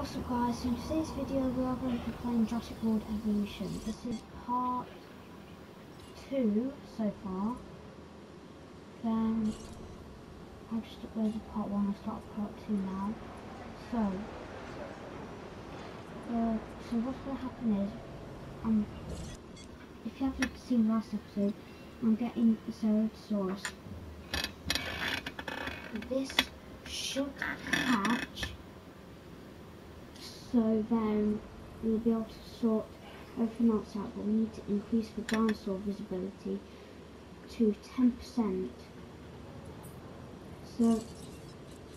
What's up guys, so in today's video we are going to be playing Jurassic World Evolution. This is part 2 so far. Then I'll just upload part 1 and start part 2 now. So, uh, so what's going to happen is, um, if you haven't seen the last episode, I'm getting Ceratosaurus. This should hatch so then we'll be able to sort everything else out but we need to increase the dinosaur visibility to 10% so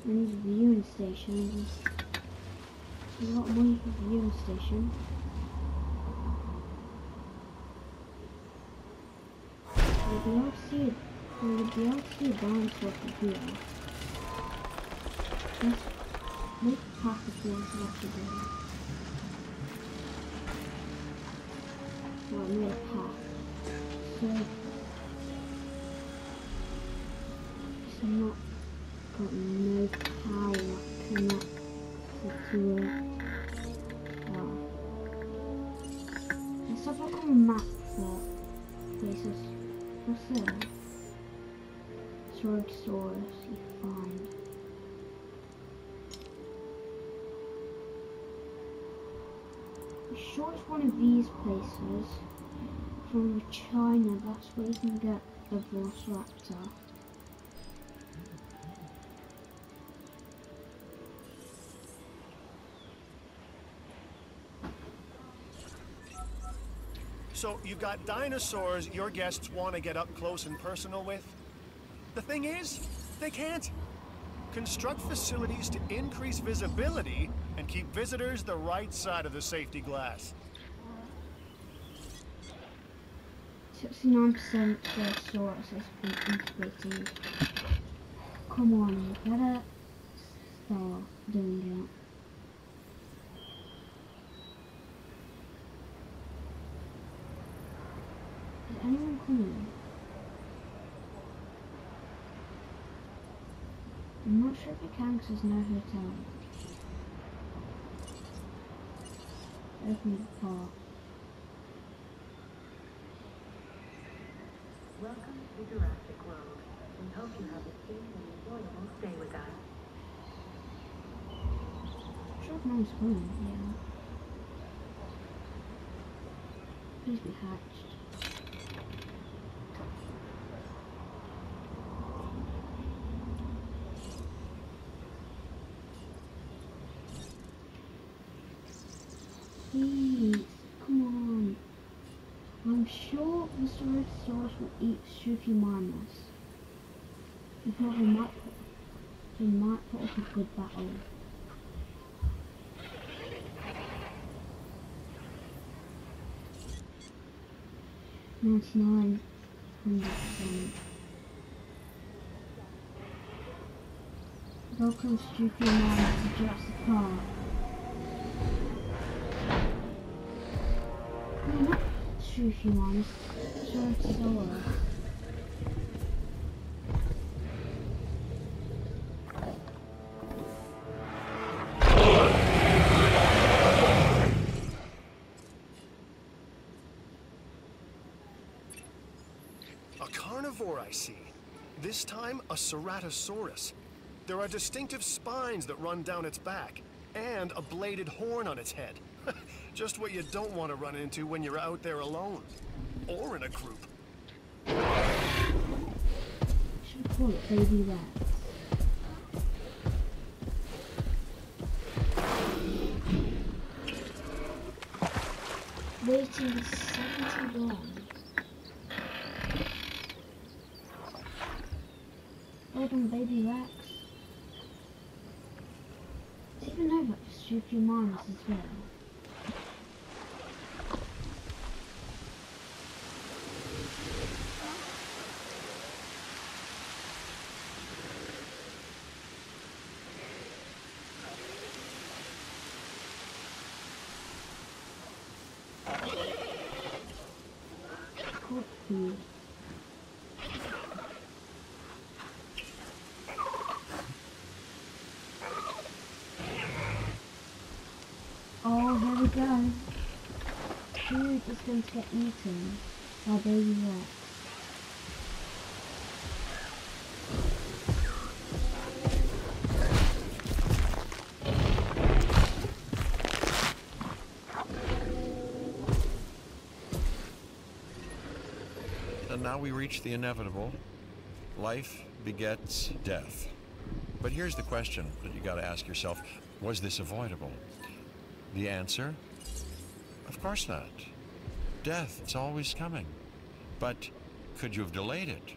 we need a viewing station. There's a lot of money for viewing station. We'll be able to see we'll be able to see dinosaur from here make the floor what. Well, I made a. So, so I'm not got no power connected to it. Well, let's have a look on the map for places. What's there? Ceratosaurus, you find. It's one of these places from China. That's where you can get a Velociraptor. So you've got dinosaurs your guests want to get up close and personal with? The thing is, they can't. Construct facilities to increase visibility and keep visitors the right side of the safety glass. 69% Ceratosaurus has been integrated. Come on, you better start doing that. Is anyone coming? I'm not sure if it can because there's no hotel. Open the car. Welcome to Jurassic World. We hope you have a safe and enjoyable stay with us. No one's yeah. Please be hatched. Please, come on. I'm sure the Ceratosaurus will eat Shukimanus. If not, we might we might put up a good battle. Ninety-nine hundred percent. Welcome to Shukimanus to Jurassic Park. A carnivore, I see. This time, a Ceratosaurus. There are distinctive spines that run down its back, and a bladed horn on its head. Just what you don't want to run into when you're out there alone. Or in a group. Should call it Baby Rex? Waiting is 70 long. Hold on, Baby. Does he even know about Shukimanus as well? Oh, here we go. Dude is going to get eaten by baby Rex. Now we reach the inevitable. Life begets death. But here's the question that you got to ask yourself was this avoidable? The answer? Of course not. Death, it's always coming. But could you have delayed it?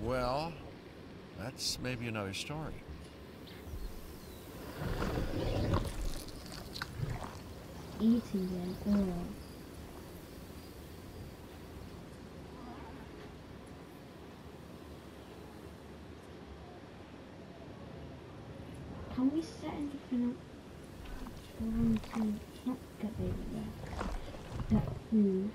Well, that's maybe another story. Eating. Can we for them to not get baby Rex? Get food.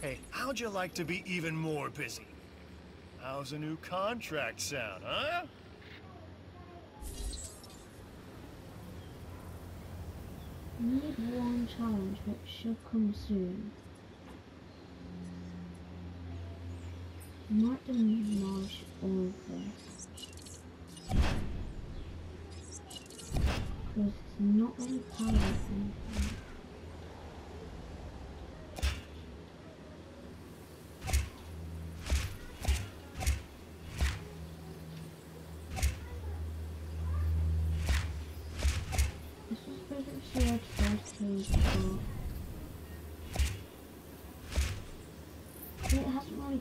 Hey, how'd you like to be even more busy? How's a new contract sound, huh? Need one challenge which should come soon. Might demolish all this. Because it's not really powering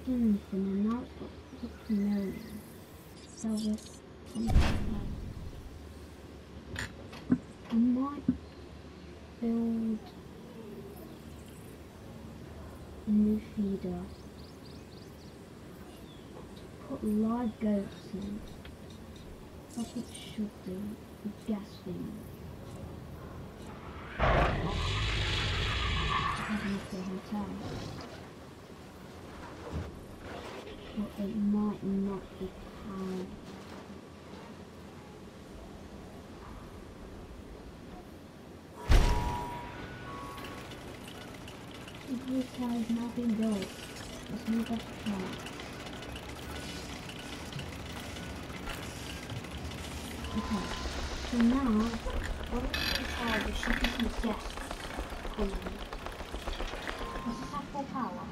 And now it's got million. Something I might build a new feeder to put live goats in. What it should do. I'm guessing. Even if they're hotel. But it might not be. The hotel has now been built. Let's move up the. Okay. So now, what if we decide be some guests coming? Does this have full power?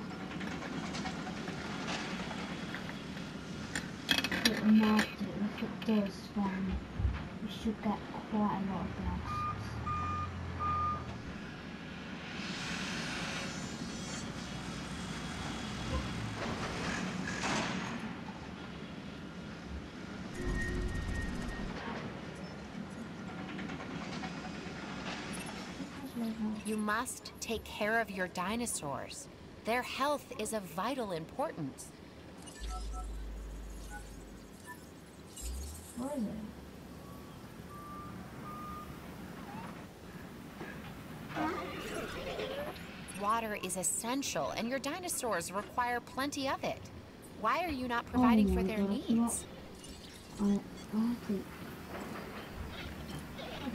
Might do. If it we should get quite a lot of guests. You must take care of your dinosaurs. Their health is of vital importance. What is it? Water is essential, and your dinosaurs require plenty of it. Why are you not oh providing for their God, needs? I, I think. I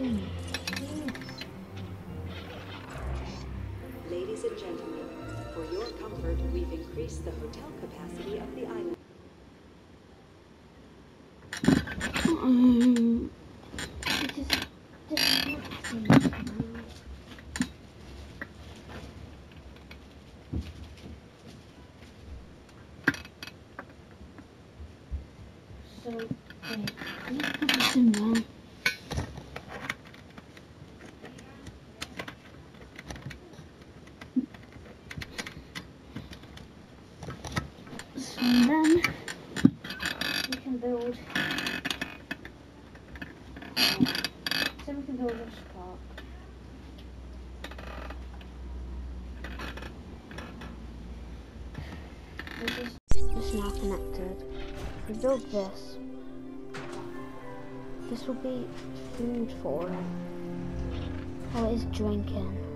Ladies and gentlemen, for your comfort, we've increased the hotel capacity of the island. Mm. Um, it is disgusting. So, wait, I need to put this in now. So then we can build. So we can spark. This is it's now connected. If we build this, this will be food for it. Oh, it is drinking.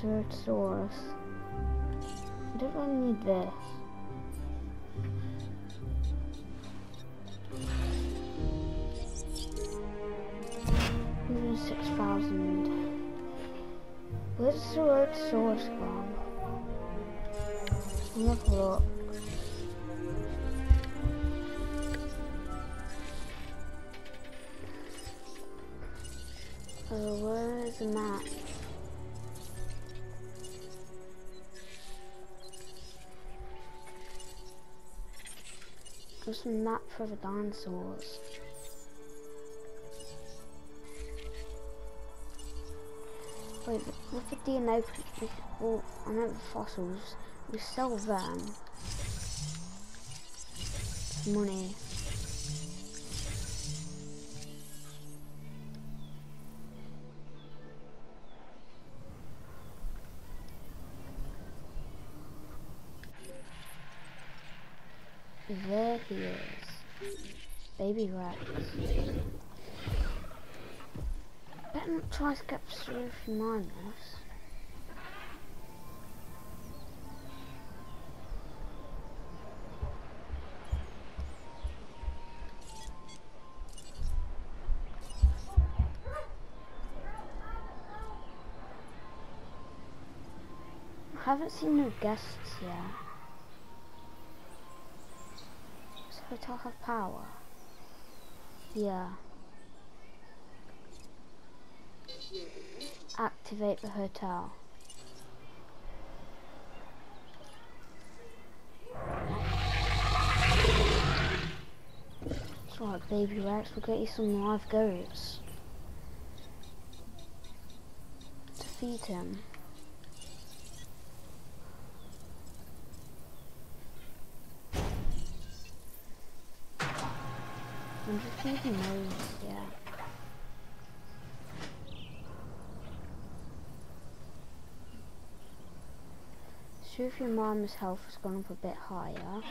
Forgot source. I don't really need this. Six thousand. Where's the? Let me have a look. Oh, where is the map? A map for the dinosaurs. Wait, with the DNA, we, well, I know the fossils, we sell them. Money. There he is. Baby Rex. Better not try to get through from minus. I haven't seen no guests yet. The hotel have power? Yeah. Activate the hotel. It's right, baby Rex, we'll get you some live goats. To feed him. I'm just thinking those, yeah. See if your mom's health has gone up a bit higher.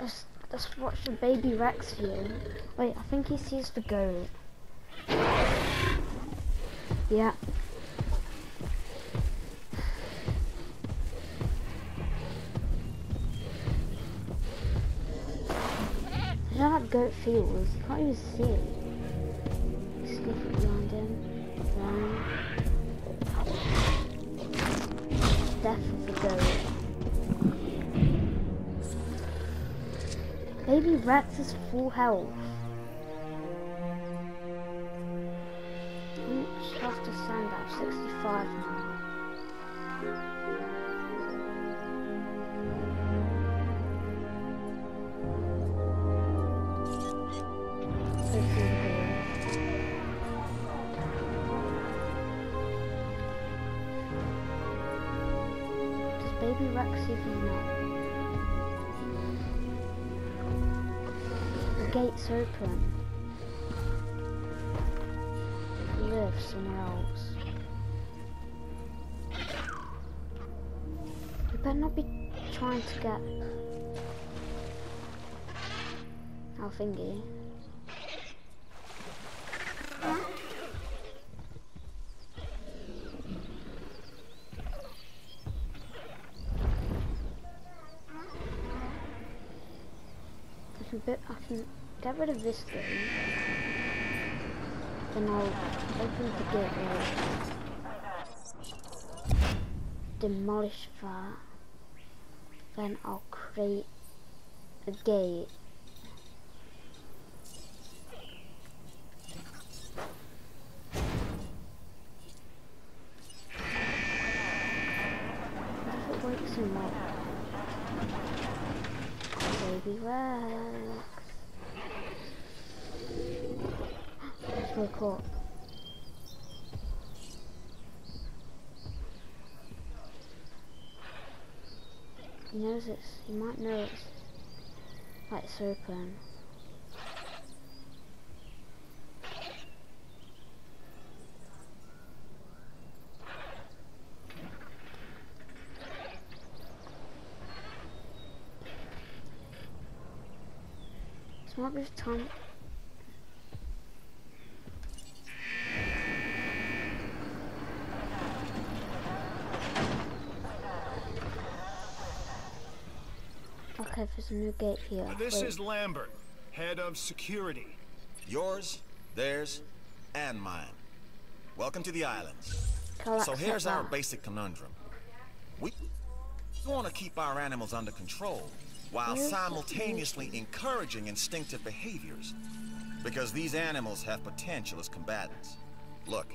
Let's, let's watch the baby Rex view. Wait, I think he sees the goat. Yeah. Goat feels? You can't even see it. Sniff it around him. Around. Death of the goat. Baby Rex is full health. The gate's open. Lives somewhere else. You better not be trying to get our thingy. can I can get rid of this thing, then I'll open the gateway, demolish that, then I'll create a gate. Baby Rex. Let's wake up. He knows it's, he might know it's, like it's open. This might be. Okay, there's a new gate here. This Wait. is Lambert, head of security. Yours, theirs, and mine. Welcome to the islands. Can So accept here's our basic conundrum. We want to keep our animals under control while simultaneously encouraging instinctive behaviors. Because these animals have potential as combatants. Look,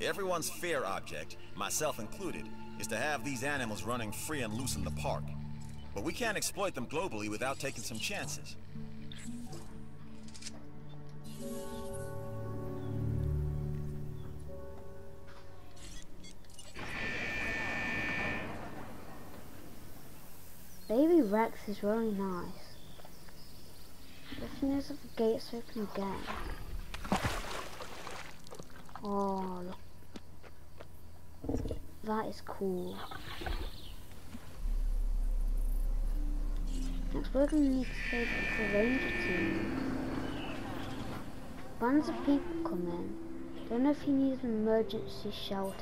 everyone's fear object, myself included, is to have these animals running free and loose in the park. But we can't exploit them globally without taking some chances. Baby Rex is really nice. Thing is if the gate's open again. Oh, look. That is cool. Next we're gonna need to save the ranger team. Bands of people come in. Don't know if he needs an emergency shelter.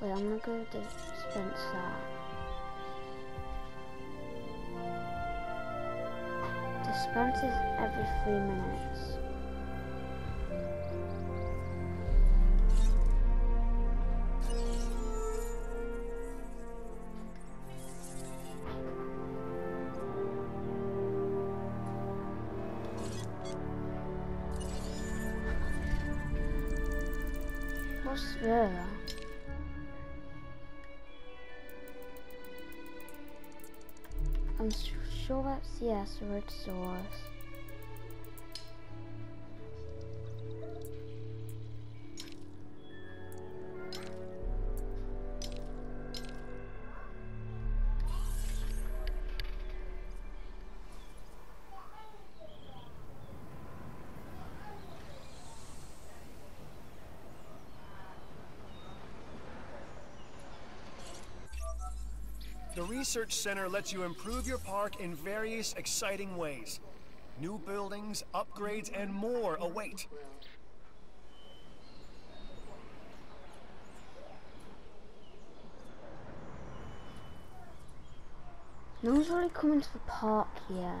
Wait, I'm gonna go to Spencer. Dispensers every three minutes. What's there? S- sure that's yes, a red source. The research center lets you improve your park in various exciting ways. New buildings, upgrades, and more await. No one's really coming to the park here.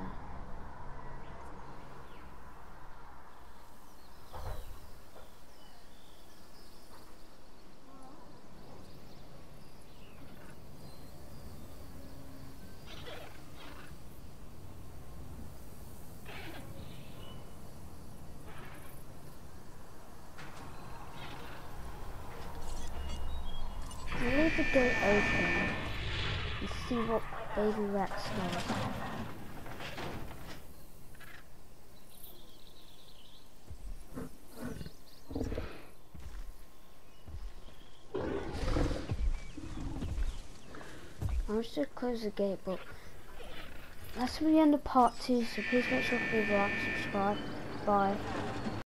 Gate open and see what Baby Rex does. I'm just gonna close the gate, but that's the end of part two, so please make sure to leave a like, subscribe, bye.